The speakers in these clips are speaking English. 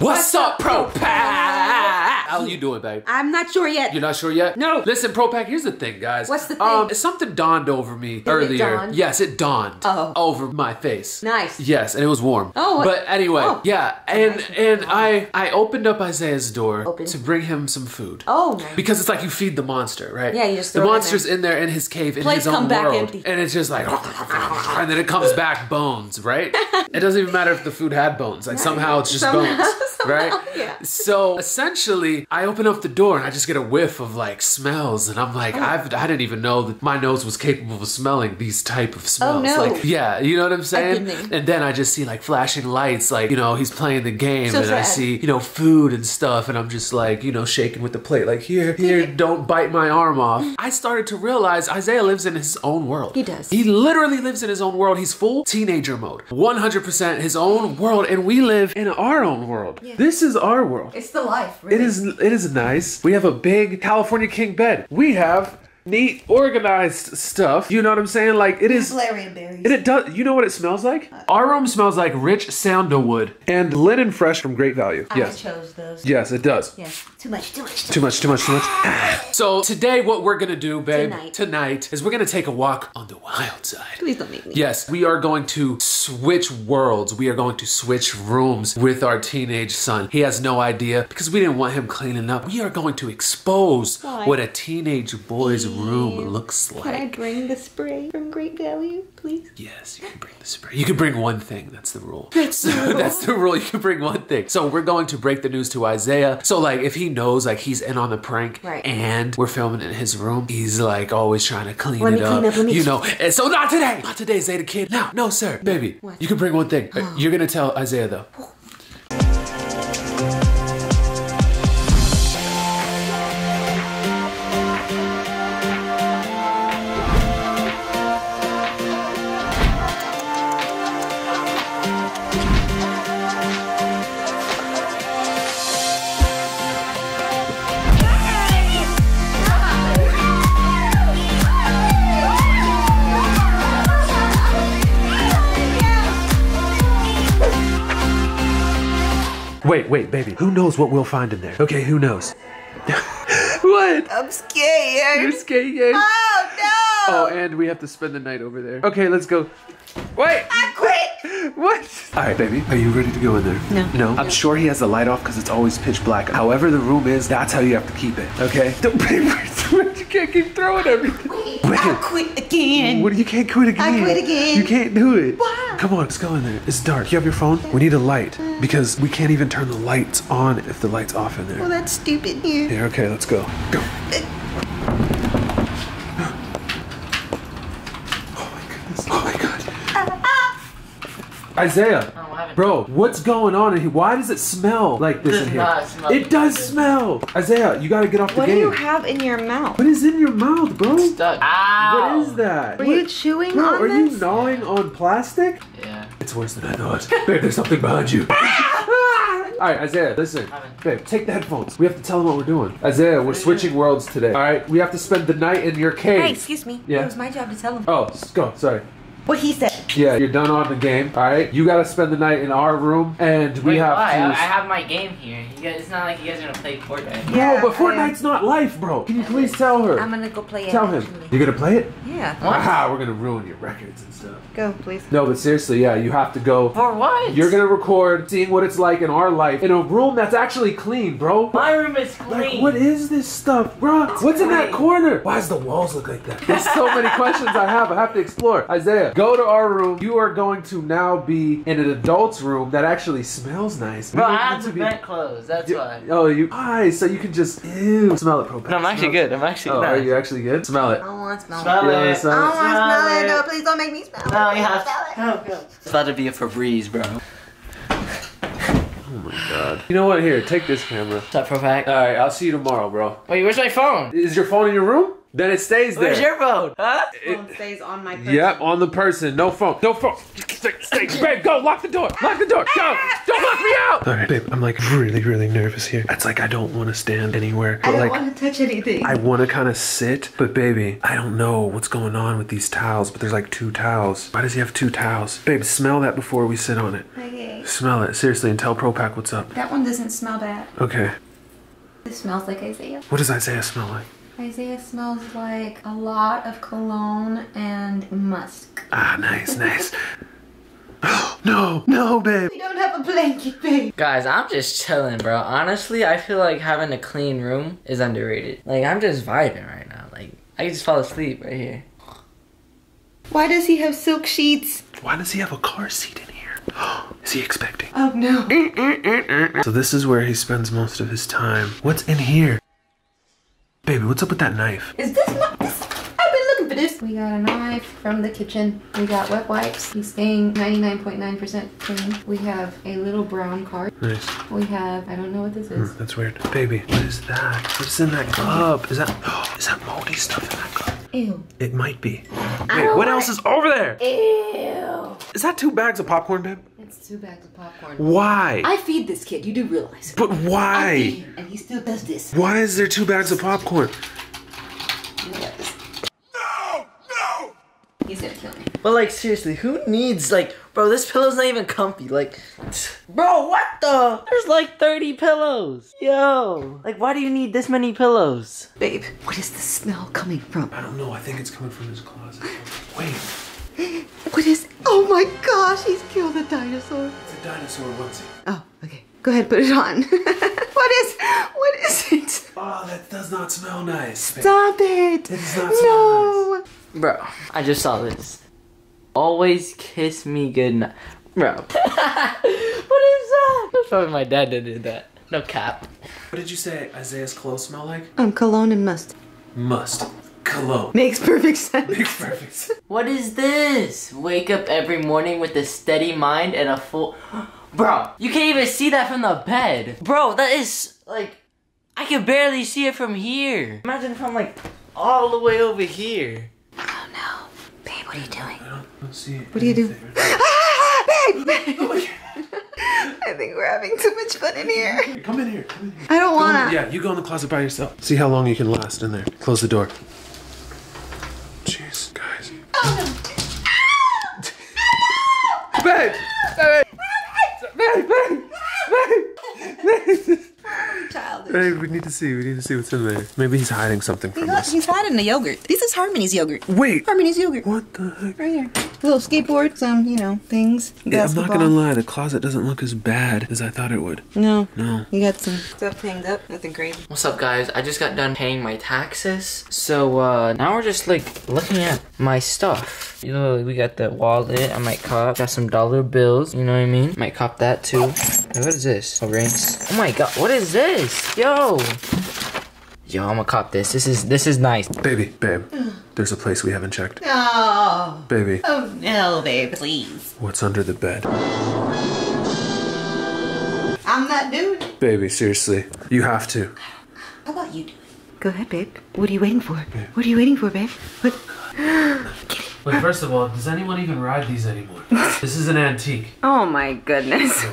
What's up, Pro Pack? How you doing, babe? I'm not sure yet. You're not sure yet? No. Listen, Pro Pack, here's the thing, guys. What's the thing? Um, something dawned over me earlier. dawn? Yes, it dawned Oh. over my face. Nice. Yes, and it was warm. Oh, But anyway, oh. yeah, and Nice. and I I opened up Isaiah's door Open. to bring him some food. Oh, nice. Because it's like you feed the monster, right? Yeah, you just the it in monster's in there in his cave in Plates his own world, empty. and it's just like, and then it comes back bones, right? it doesn't even matter if the food had bones. Like somehow it's just Somehow- bones, right? yeah. So essentially, I open up the door and I just get a whiff of like smells, and I'm like, Oh. I've I didn't even know that my nose was capable of smelling these type of oh, smells. Oh, no. Like, yeah, you know what I'm saying? And then I just see like flashing lights, like you know he's playing the game, So and I see you know food and stuff, and I'm just like you know shaking with the plate, like here, here, don't bite my arm off. I started to realize Isaiah lives in his own world. He does. He literally lives in his own world. He's full teenager mode, 100% his own world, and we live in our own world. Yeah. This is our world. It's the life. Really. It is it is nice. We have a big California king bed. We have neat organized stuff. You know what I'm saying? Like it is Valerian berries. and it does you know what it smells like? Uh, Our room smells like rich sandalwood and linen fresh from great value. Yes. chose those. Yes, it does. Yeah. Too much. Too much. Too much, too much, too much. so today what we're gonna do, babe, Tonight. tonight is we're gonna take a walk on the wild side. Please don't make me. Yes, we are going to switch worlds. We are going to switch rooms with our teenage son. He has no idea because we didn't want him cleaning up. We are going to expose Why? what a teenage boy's room looks like. Can I bring the spray from Great Value, please? Yes, you can bring the spray. You can bring one thing. That's the rule. That's the rule. that's the rule. You can bring one thing. So we're going to break the news to Isaiah. So like, if he knows like he's in on the prank, Right. and we're filming in his room, he's like always trying to clean Let it up. clean up, You know. And so not today. Not today, Zay da kid. No, no, sir, baby. What? You can bring one thing. You're gonna tell Isaiah though. Wait, wait, baby. Who knows what we'll find in there? Okay, who knows? what? I'm scared. You're scared. Oh no! Oh, and we have to spend the night over there. Okay, let's go. Wait. I quit. What? All right, baby. Are you ready to go in there? No. No. I'm sure he has the light off because it's always pitch black. However the room is, that's how you have to keep it. Okay. Don't pay for it. You can't keep throwing everything. I quit again. What? You can't quit again. quit again. You can't do it. Why? Come on, let's go in there. It's dark. You have your phone? We need a light because we can't even turn the lights on if the light's off in there. Well, that's stupid here. Here, okay, let's go. Go. Uh, oh my goodness. Oh my god. Isaiah. Bro, what's going on in here? Why does it smell like this Does in here? not smell it does good. smell. Isaiah, you gotta get off the game. What do you have in your mouth? what is in your mouth, bro? Stuck. Ow. What is that? Are What- you chewing Bro, on are this? you gnawing on plastic? Yeah. It's worse than I thought. Babe, there's something behind you. All right, Isaiah, listen. Babe, take the headphones. We have to tell them what we're doing. Isaiah, we're switching worlds today. All right, we have to spend the night in your cave. Hey, excuse me. Yeah. It was my job to tell him. Oh, go. Sorry. What he said. Yeah, you're done on the game. All right, you gotta spend the night in our room, and we Wait, have why? to. I, I have my game here. You guys, it's not like you guys are gonna play Fortnite. no, Yeah, but Fortnite's not life, bro. Can you please tell her? I'm gonna go play it. tell him. actually. You're gonna play it? Yeah. What? Aha, we're gonna ruin your records and stuff. Go, please. No, but seriously, yeah, you have to go. For what? You're gonna record seeing what it's like in our life in a room that's actually clean, bro. My room is clean. Like, what is this stuff, bro? What's in that corner? Why does the walls look like that? There's so many questions I have. I have to explore. Isaiah, go to our room. You are going to now be in an adult's room that actually smells nice. Bro, We I need have to the be- vent closed. That's You- why. Oh, you. Hi, so you can just ew, smell it, bro. No, I'm actually good. I'm actually Oh, good. are you actually good? Smell it. I don't want to smell Smell it. You it. smell I don't it? want to smell it. Smell No, please don't make me smell it. No, you have Smell it. to. Oh, go, go. It's about to be a Febreze, bro. Oh my god. You know what? Here, take this camera. What's up, Pro Pack? All right, I'll see you tomorrow, bro. Wait, where's my phone? Is your phone in your room? Then it stays there. Where's your phone? Huh? Phone stays on my person. Yep, on the person. No phone. No phone. Stay, stay. Babe, go. Lock the door. Lock the door. Go. Don't lock me out. All right, babe. I'm like really, really nervous here. It's like I don't want to stand anywhere. I don't like, want to touch anything. I want to kind of sit. But baby, I don't know what's going on with these towels. But there's like two towels. Why does he have two towels? Babe, smell that before we sit on it. okay. Smell it, seriously, and tell ProPack what's up. That one doesn't smell bad. Okay. It smells like Isaiah. What does Isaiah smell like? Isaiah smells like a lot of cologne and musk. Ah, nice, nice. no, no, babe. We don't have a blanket, babe. Guys, I'm just chilling, bro. Honestly, I feel like having a clean room is underrated. Like, I'm just vibing right now. Like, I can just fall asleep right here. Why does he have silk sheets? Why does he have a car seat in here? Is he expecting? Oh no. So this is where he spends most of his time. What's in here? Baby, what's up with that knife? Is this not this? I've been looking for this. We got a knife from the kitchen. We got wet wipes. He's staying 99.9% clean. We have a little brown card. Nice. We have, I don't know what this is. Hmm, that's weird. Baby, what is that? What's in that cup? Is that is that moldy stuff in that cup? Ew. It might be. Wait, what else is over there? Ew. Is that two bags of popcorn, babe? It's two bags of popcorn. Why? I feed this kid. You do realize. But I feed why? him, and he still does this. Why is there two bags of popcorn? Yes. No! No! He's gonna kill me. But, like, seriously, who needs, like, bro, this pillow's not even comfy. Like, bro, what the? There's like 30 pillows. Yo. Like, why do you need this many pillows? Babe, what is the smell coming from? I don't know. I think it's coming from his closet. Wait, What is? Oh my gosh, he's killed a dinosaur. it's a dinosaur onesie. Oh, okay. Go ahead, put it on. what is? What is it? Oh, that does not smell nice. babe. Stop it! does not smell no. Bro, I just saw this. Always kiss me goodnight. Bro. what is that? That's probably my dad that did that. No cap. What did you say Isaiah's clothes smell like? Um, cologne and must. Must. Cologne. Makes perfect sense. Makes perfect sense. What is this? Wake up every morning with a steady mind and a full. Bro, you can't even see that from the bed. Bro, that is like. I can barely see it from here. Imagine from like all the way over here. Oh no. Babe, what are you doing? I don't, I don't see What do you do? Ah, babe, babe. I think we're having too much fun in here. Come in here. Come in here. I don't wanna. yeah, you go in the closet by yourself. See how long you can last in there. Close the door. Jeez, guys. Oh, no. Babe! Babe! Babe! Babe! Babe! Childish. Babe, we need to see. We need to see what's in there. Maybe he's hiding something from us. He's hiding the yogurt. This is Harmony's yogurt. Wait! Harmony's yogurt. What the heck? Right here. Little skateboard, some, you know, things. Yeah, I'm not gonna lie, the closet doesn't look as bad as I thought it would. No. No. You got some stuff hanged up. Nothing crazy. What's up, guys? I just got done paying my taxes. So, uh, now we're just like looking at my stuff. You know, we got the wallet. I might cop. Got some dollar bills. You know what I mean? Might cop that too. What is this? A rings. Oh my god, what is this? Yo. Yo, I'm gonna cop this. This is this is nice. Baby, babe, there's a place we haven't checked. Oh. Baby, Oh no, babe, please. what's under the bed? I'm that dude. Baby, seriously, you have to. How about you do it? Go ahead, babe. What are you waiting for? What are you waiting for, babe? What? Wait, first of all, does anyone even ride these anymore? this is an antique. Oh my goodness.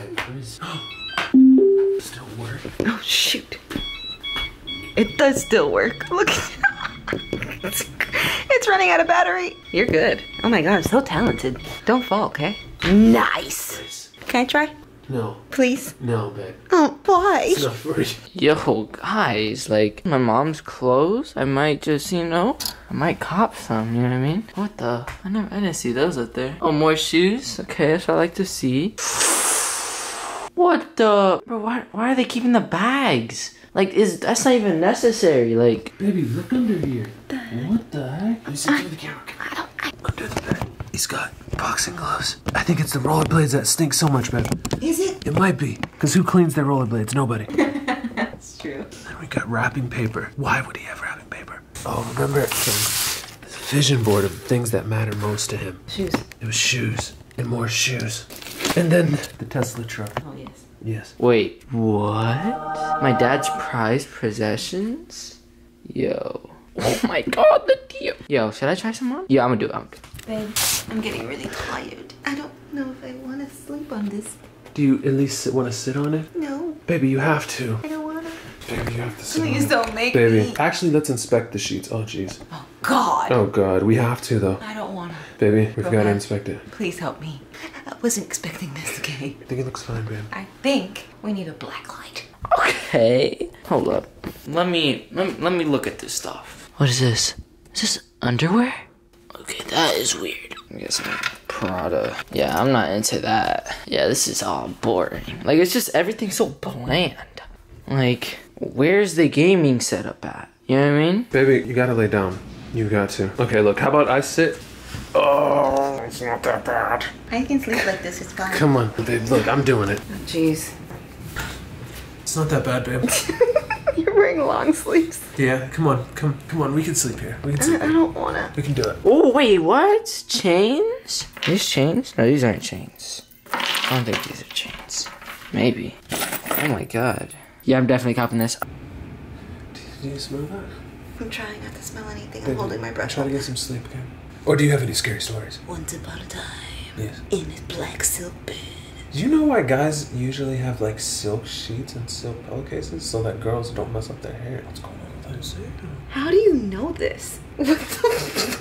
Oh, still work. Oh shoot. It does still work. Look. it's, it's running out of battery. You're good. Oh my god, so talented. Don't fall, okay? Nice. Can I try? No, Please? no, babe. Oh, why? It's not for you. Yo, guys, like my mom's clothes. I might just, you know, I might cop some. You know what I mean? What the? I never, I didn't see those up there. Oh, more shoes. Okay, that's what I like to see. What the? Bro, why, why are they keeping the bags? Like, is that's not even necessary? Like, Baby, look under here. What the heck? Let me the camera. Under the bed. He's got boxing gloves. I think it's the rollerblades that stink so much, babe. Is it? It might be. Because who cleans their rollerblades? Nobody. That's true. Then we got wrapping paper. Why would he have wrapping paper? Oh, remember um, the vision board of things that matter most to him. Shoes. It was shoes. And more shoes. And then the Tesla truck. Oh, yes. Yes. wait, what? My dad's prized possessions? Yo. Oh my god, the deal. Yo, should I try some more? Yeah, I'm gonna do it. I'm gonna. Babe, I'm getting really tired. I don't know if I want to sleep on this. Do you at least want to sit on it? No, Baby, you have to. I don't want to. Baby, you have to sit Please on don't make it. Baby. me. Actually, let's inspect the sheets. Oh, jeez. Oh, God. Oh, God. We have to, though. I don't want to. Baby, we've Go got to inspect it. Please help me. Wasn't expecting this, okay? I think it looks fine, babe. I think we need a black light. Okay. Hold up. Let me let me, let me look at this stuff. What is this? Is this underwear? Okay, that is weird. I guess I'm Prada. Yeah, I'm not into that. Yeah, this is all boring. Like it's just everything's so bland. Like, where's the gaming setup at? You know what I mean? Baby, you gotta lay down. You got to. Okay, look, how about I sit? Oh, it's not that bad. I can sleep like this, it's fine. Come on, babe, look, I'm doing it. Oh, jeez. It's not that bad, babe. You're wearing long sleeves. yeah, come on, come, come on, we can sleep here. We can sleep I here. don't wanna. We can do it. Oh wait, what? Chains? These chains? No, these aren't chains. I don't think these are chains. Maybe. Oh my god. Yeah, I'm definitely copping this. Do you smell that? I'm trying not to smell anything. I'm holding my breath. Try to get some sleep, okay? Or do you have any scary stories? Once upon a time, Yes. in his black silk bed. Do you know why guys usually have like silk sheets and silk pillowcases so that girls don't mess up their hair? What's going on with Isaiah? How do you know this? What the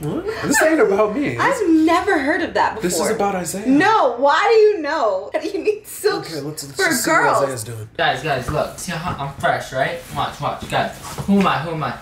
What? This ain't about me. I've never heard of that before. this is about Isaiah. No, why do you know? You need silk Okay, let's, let's for just see what girls. Isaiah's doing. Guys, guys, look. See how I'm fresh, right? Watch, watch, guys. Who am I? Who am I?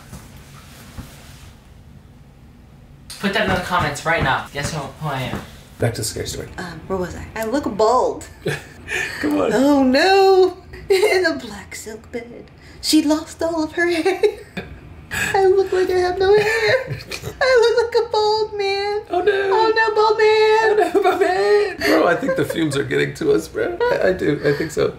Put that in the comments right now. Guess who, who I am. Back to the scary story. Um, where was I? I look bald. Come on. Oh no! In a black silk bed. She lost all of her hair. I look like I have no hair. I look like a bald man. Oh no. Oh no, bald man. Oh no, my man. Bro, I think the fumes are getting to us, bro. I, I do. I think so.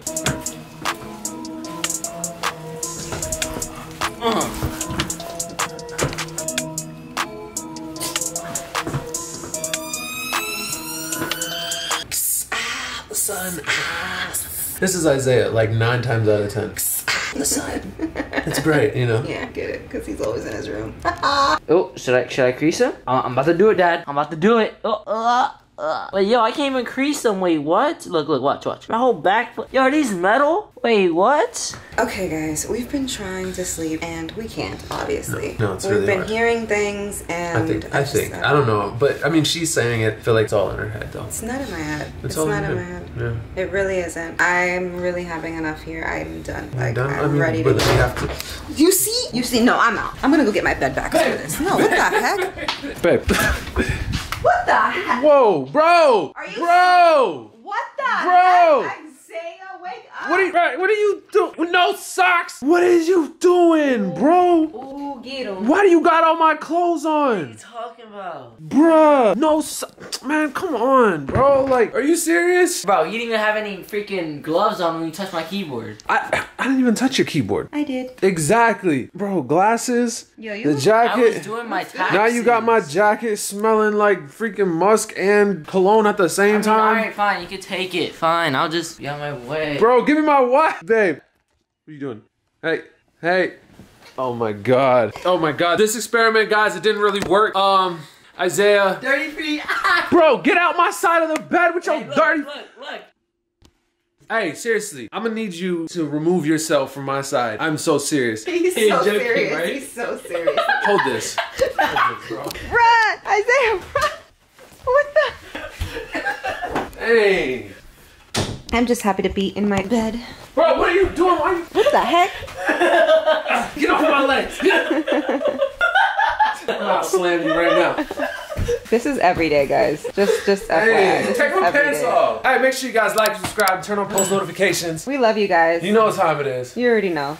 Sun. This is Isaiah, like nine times out of ten. The sun. It's great, you know. Yeah, I get it, because he's always in his room. Oh, should I should I crease him? Uh, I'm about to do it, Dad. I'm about to do it. Oh, uh, uh. Wait, yo, I can't even crease them. Wait, what? Look, look, watch, watch. My whole back. Yo, are these metal? Wait, what? Okay, guys, we've been trying to sleep and we can't, obviously. No, no, it's We've really been hard. hearing things and. I think. I just- think. I don't know, but I mean, she's saying it. I feel like it's all in her head, though. It's not in my head. It's It's, all not in in your my head. head. Yeah. It really isn't. I'm really having enough here. I'm done. Like, Done? I'm I mean, ready but to. we have to. You see? You see? No, I'm out. I'm gonna go get my bed back after this. No, what the heck? Babe. What the heck? Whoa, bro! Are you Bro! What the Bro! heck? Isaiah, wake up! What are you, what are you doing? No socks! What is you doing, bro? Ooh, get him. Why do you got all my clothes on? What you talking about? Bruh. No so- Man, come on, bro. Like, are you serious? Bro, you didn't even have any freaking gloves on when you touched my keyboard. I, I didn't even touch your keyboard. I did. Exactly. Bro, glasses, Yo, you the look- I was jacket. doing my taxes. Now you got my jacket smelling like freaking musk and cologne at the same I mean, time. Alright, fine, you can take it. Fine, I'll just be on my way. Bro, give me my wife, babe. What are you doing? Hey, hey. Oh my god. Oh my god. This experiment, guys, it didn't really work. Um, Isaiah. Dirty feet. Bro, get out my side of the bed with your Hey, look, dirty. look, look. Hey, seriously, I'm gonna need you to remove yourself from my side. I'm so serious. He's Hey, so joking, serious. right? He's so serious. Hold this. Hold this, bro. run! Isaiah, run! What the? Hey. I'm just happy to be in my bed. Bro, what are you doing? Why you What the heck? get off my legs? I'll slam you right now. This is every day, guys. Just, just FYI. Hey, take my pants day. off. Hey, make sure you guys like, subscribe, turn on post notifications. We love you guys. You know what time it is. You already know.